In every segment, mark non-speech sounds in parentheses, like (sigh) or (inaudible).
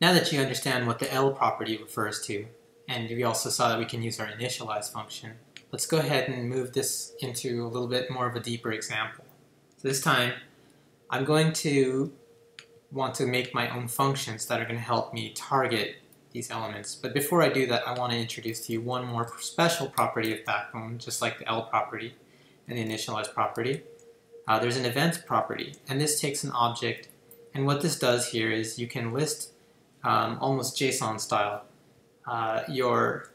Now that you understand what the el property refers to, and we also saw that we can use our initialize function, let's go ahead and move this into a little bit more of a deeper example. So this time, I'm going to want to make my own functions that are going to help me target these elements. But before I do that, I want to introduce to you one more special property of Backbone, just like the el property and the initialize property. Uh, there's an event property, and this takes an object, and what this does here is you can list um, almost JSON style uh, your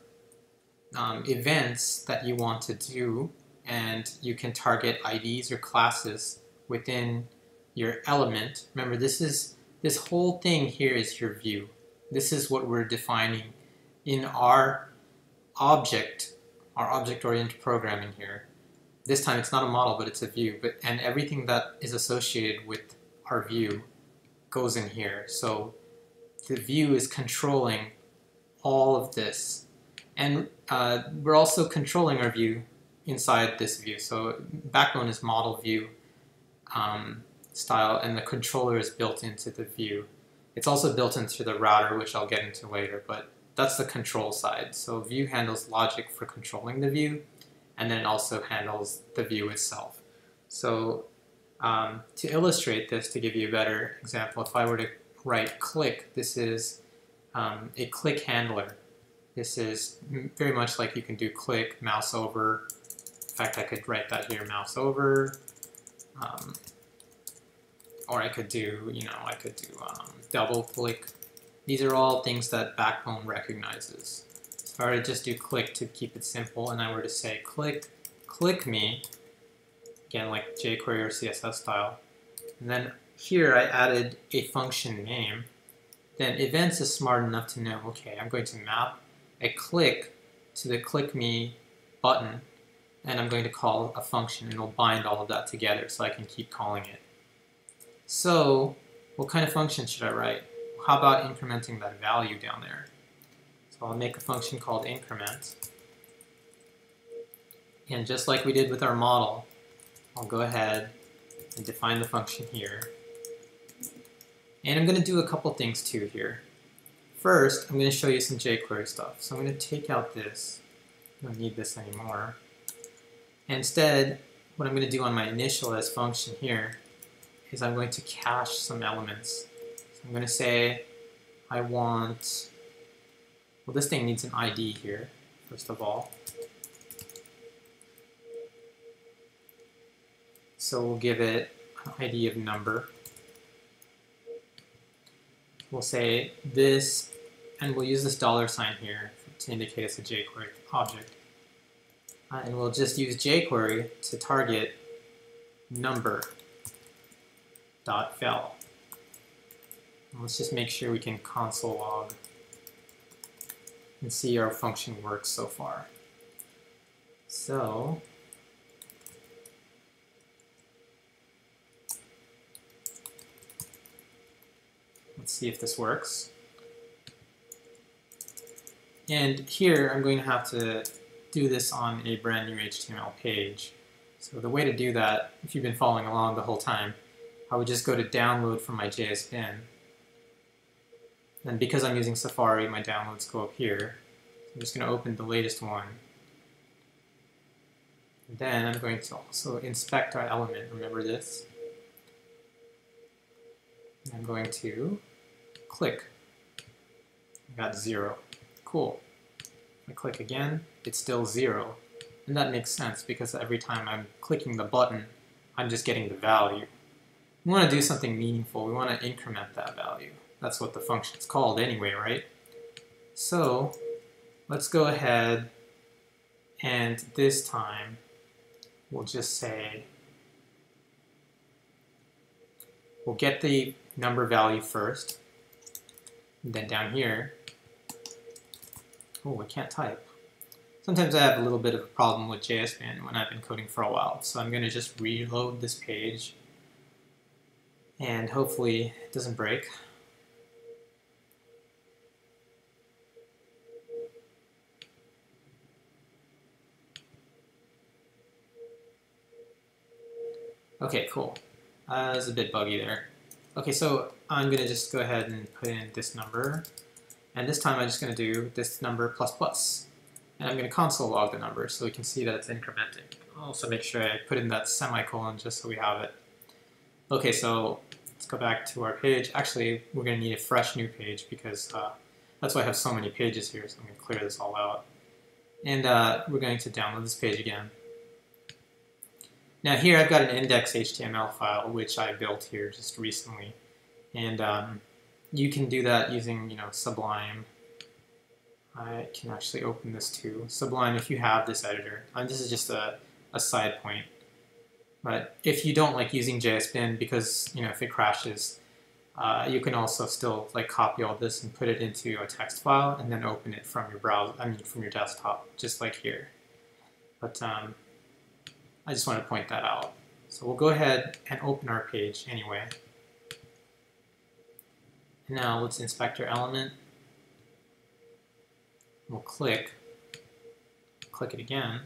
um, events that you want to do, and you can target IDs or classes within your element. Remember, this is this whole thing here is your view. This is what we're defining in our object, our object-oriented programming here. This time it's not a model, but it's a view. But and everything that is associated with our view goes in here. So the view is controlling all of this. And uh, we're also controlling our view inside this view. So backbone is model view um, style, and the controller is built into the view. It's also built into the router, which I'll get into later, but that's the control side. So view handles logic for controlling the view, and then it also handles the view itself. So um, to illustrate this, to give you a better example, if I were to write click, this is um, a click handler. This is very much like you can do click, mouse over. In fact, I could write that here, mouse over. Um, or I could do, you know, I could do um, double click. These are all things that Backbone recognizes. So if I were to just do click to keep it simple, and I were to say click, click me, again like jQuery or CSS style, and then here I added a function name, then events is smart enough to know, okay, I'm going to map a click to the click me button, and I'm going to call a function, and it'll bind all of that together so I can keep calling it. So what kind of function should I write? How about incrementing that value down there? So I'll make a function called increment. And just like we did with our model, I'll go ahead and define the function here. And I'm going to do a couple things too here. First, I'm going to show you some jQuery stuff. So I'm going to take out this. I don't need this anymore. instead, what I'm going to do on my initialize function here is I'm going to cache some elements. So I'm going to say I want, well this thing needs an ID here, first of all. So we'll give it an ID of number. We'll say this, and we'll use this dollar sign here to indicate it's a jQuery object. Uh, and we'll just use jQuery to target number dot val. Let's just make sure we can console log and see our function works so far. So see if this works. And here I'm going to have to do this on a brand new HTML page. So the way to do that, if you've been following along the whole time, I would just go to download from my JS bin. And because I'm using Safari, my downloads go up here. I'm just going to open the latest one. And then I'm going to also inspect our element. Remember this? I'm going to click. I got zero. Cool. I click again, it's still zero. And that makes sense because every time I'm clicking the button, I'm just getting the value. We want to do something meaningful. We want to increment that value. That's what the function's called anyway, right? So let's go ahead and this time we'll just say we'll get the number value first. And then down here, oh, I can't type. Sometimes I have a little bit of a problem with JSBin when I've been coding for a while. So I'm going to just reload this page and hopefully it doesn't break. Okay, cool. Uh, it's a bit buggy there. Okay, so I'm going to just go ahead and put in this number. And this time I'm just going to do this number plus plus. And I'm going to console log the number so we can see that it's incrementing. Also make sure I put in that semicolon just so we have it. Okay, so let's go back to our page. Actually, we're going to need a fresh new page because uh, that's why I have so many pages here, so I'm going to clear this all out. And uh, we're going to download this page again. Now here I've got an index HTML file which I built here just recently. And um, you can do that using, you know, Sublime. I can actually open this too. Sublime if you have this editor. And this is just a, a side point. But if you don't like using JSBin because, you know, if it crashes, uh, you can also still like copy all this and put it into a text file and then open it from your browser, I mean from your desktop, just like here. But um, I just want to point that out. So we'll go ahead and open our page anyway. Now let's inspect our element. We'll click, click it again,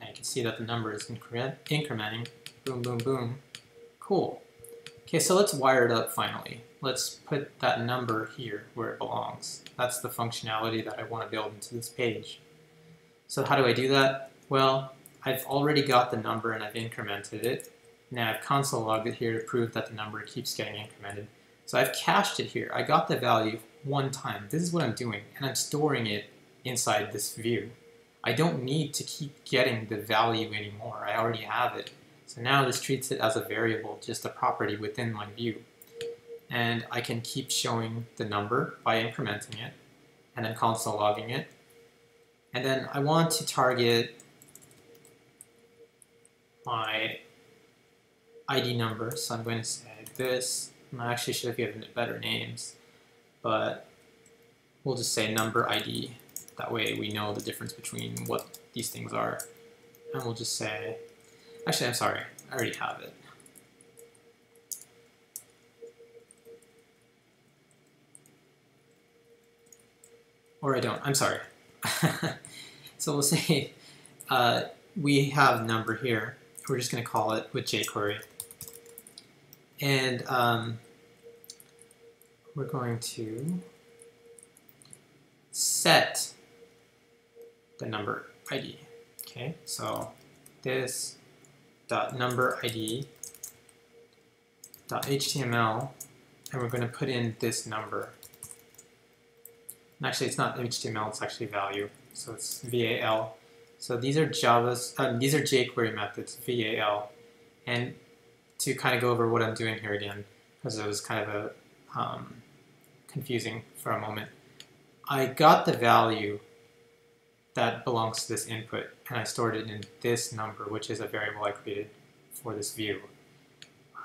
and you can see that the number is incrementing. Boom, boom, boom. Cool. Okay, so let's wire it up finally. Let's put that number here where it belongs. That's the functionality that I want to build into this page. So how do I do that? Well, I've already got the number and I've incremented it. Now I've console logged it here to prove that the number keeps getting incremented. So I've cached it here. I got the value one time. This is what I'm doing, and I'm storing it inside this view. I don't need to keep getting the value anymore. I already have it. So now this treats it as a variable, just a property within my view. And I can keep showing the number by incrementing it, and then console logging it. And then I want to target my ID number, so I'm going to say this. I actually should have given it better names, but we'll just say number ID. That way we know the difference between what these things are. And we'll just say Actually, I'm sorry. I already have it. Or I don't. I'm sorry. (laughs) so we'll say uh, we have number here. We're just going to call it with jQuery. And um, we're going to set the number ID. Okay, so this dot number ID dot HTML and we're going to put in this number. And actually, it's not HTML; it's actually value. So it's VAL. So these are Java's. Um, these are jQuery methods, VAL. And to kind of go over what I'm doing here again, because it was kind of a um, confusing for a moment. I got the value that belongs to this input, and I stored it in this number, which is a variable I created for this view.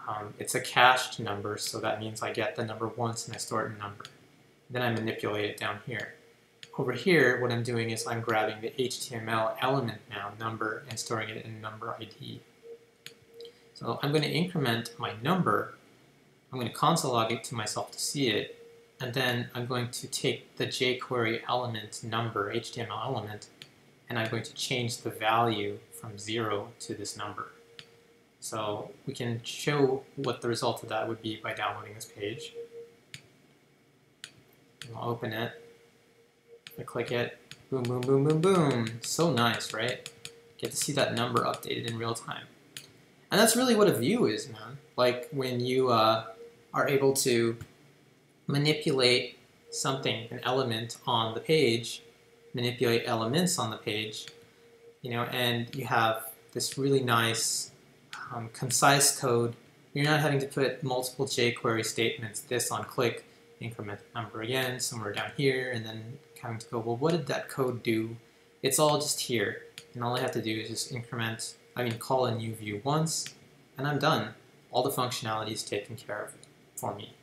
Um, it's a cached number, so that means I get the number once and I store it in number. Then I manipulate it down here. Over here, what I'm doing is I'm grabbing the HTML element now, number, and storing it in number ID. So I'm going to increment my number. I'm going to console log it to myself to see it, and then I'm going to take the jQuery element number, HTML element, and I'm going to change the value from 0 to this number. So we can show what the result of that would be by downloading this page. I'll open it. I click it. Boom, boom, boom, boom, boom. So nice, right? Get to see that number updated in real time. And that's really what a view is, man. Like when you uh, are able to manipulate something, an element on the page, manipulate elements on the page, you know, and you have this really nice, um, concise code. You're not having to put multiple jQuery statements, this on click, increment number again, somewhere down here, and then having to go, well, what did that code do? It's all just here. And all I have to do is just increment, I mean, call a new view once, and I'm done. All the functionality is taken care of for me.